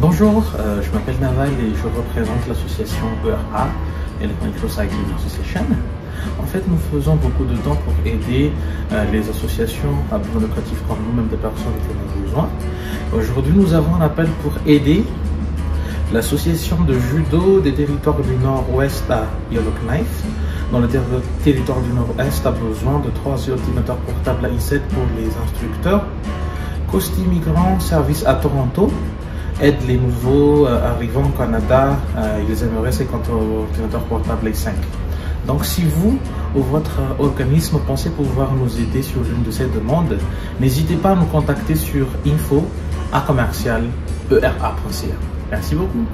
Bonjour, euh, je m'appelle Naval et je représente l'association ERA, Electronic Recycling Association. En fait, nous faisons beaucoup de temps pour aider euh, les associations à but lucratif comme nous-mêmes des personnes qui en ont besoin. Aujourd'hui, nous avons un appel pour aider l'association de judo des territoires du Nord-Ouest à Yellowknife. Dans le territoire du Nord-Est a besoin de trois ordinateurs portables i7 pour les instructeurs. Costi Migrant Service à Toronto aide les nouveaux euh, arrivants au Canada. Euh, ils aimeraient 50 ordinateurs portables i5. Donc si vous ou votre organisme pensez pouvoir nous aider sur l'une de ces demandes, n'hésitez pas à nous contacter sur info à commercial era.ca. Merci beaucoup.